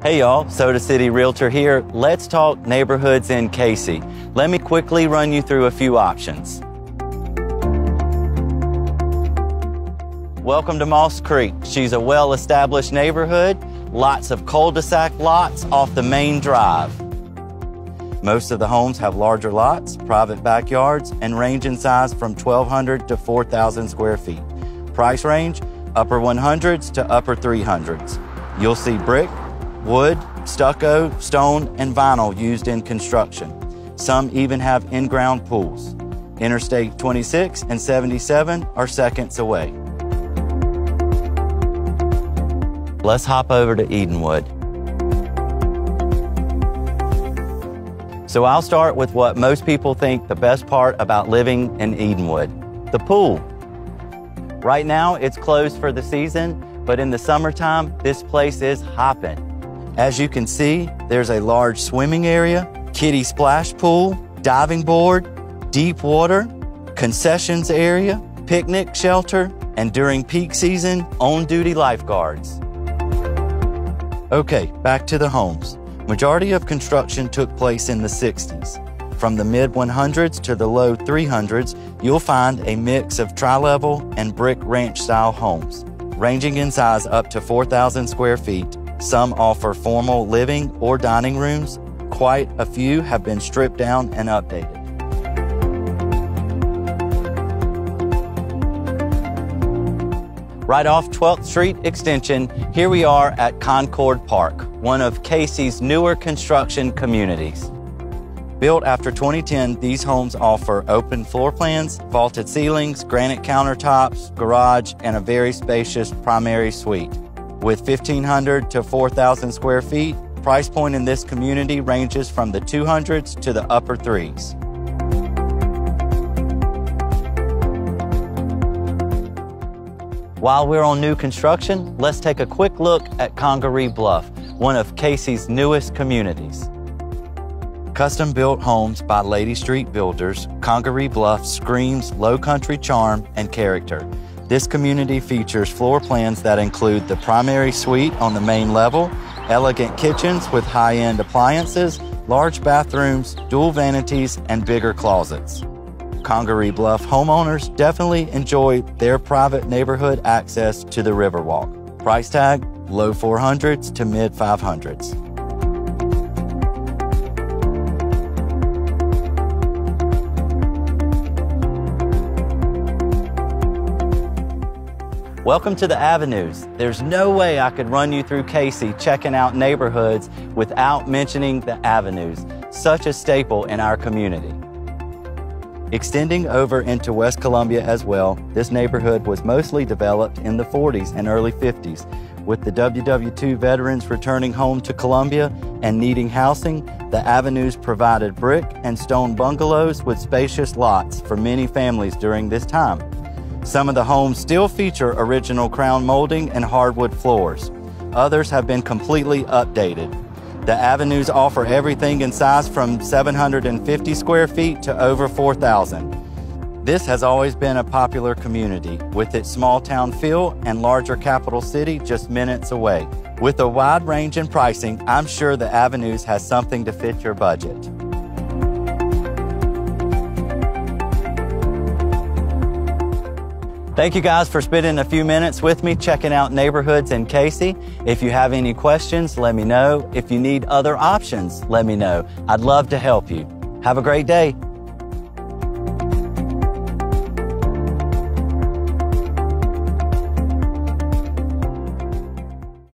Hey y'all, Soda City Realtor here. Let's talk neighborhoods in Cayce. Let me quickly run you through a few options. Welcome to Moss Creek. She's a well established neighborhood, lots of cul de sac lots off the main drive. Most of the homes have larger lots, private backyards, and range in size from 1,200 to 4,000 square feet. Price range upper 100s to upper 300s. You'll see brick, wood, stucco, stone, and vinyl used in construction. Some even have in ground pools. Interstate 26 and 77 are seconds away. Let's hop over to Edenwood. So I'll start with what most people think the best part about living in Edenwood the pool. Right now, it's closed for the season, but in the summertime, this place is hopping. As you can see, there's a large swimming area, kiddie splash pool, diving board, deep water, concessions area, picnic shelter, and during peak season, on duty lifeguards. Okay, back to the homes. Majority of construction took place in the 60s. From the mid 100s to the low 300s, you'll find a mix of tri level and brick ranch style homes, ranging in size up to 4,000 square feet. Some offer formal living or dining rooms. Quite a few have been stripped down and updated. Right off 12th Street Extension, here we are at Concord Park, one of Cayce's newer construction communities. Built after 2010, these homes offer open floor plans, vaulted ceilings, granite countertops, garage, and a very spacious primary suite. With 1,500 to 4,000 square feet, price point in this community ranges from the 200s to the upper threes. While we're on new construction, let's take a quick look at Congaree Bluff, one of Cayce's newest communities. Custom built homes by Lady Street Builders, Congaree Bluff screams low country charm and character. This community features floor plans that include the primary suite on the main level, elegant kitchens with high end appliances, large bathrooms, dual vanities, and bigger closets. Congaree Bluff homeowners definitely enjoy their private neighborhood access to the Riverwalk. Price tag low 400s to mid 500s. Welcome to the Avenues. There's no way I could run you through Cayce checking out neighborhoods without mentioning the Avenues, such a staple in our community. Extending over into West Columbia as well, this neighborhood was mostly developed in the 40s and early 50s. With the WW2 veterans returning home to Columbia and needing housing, the avenues provided brick and stone bungalows with spacious lots for many families during this time. Some of the homes still feature original crown molding and hardwood floors. Others have been completely updated. The avenues offer everything in size from 750 square feet to over 4,000. This has always been a popular community with its small town feel and larger capital city just minutes away. With a wide range in pricing, I'm sure the Avenues has something to fit your budget. Thank you guys for spending a few minutes with me checking out neighborhoods in Cayce. If you have any questions, let me know. If you need other options, let me know. I'd love to help you. Have a great day.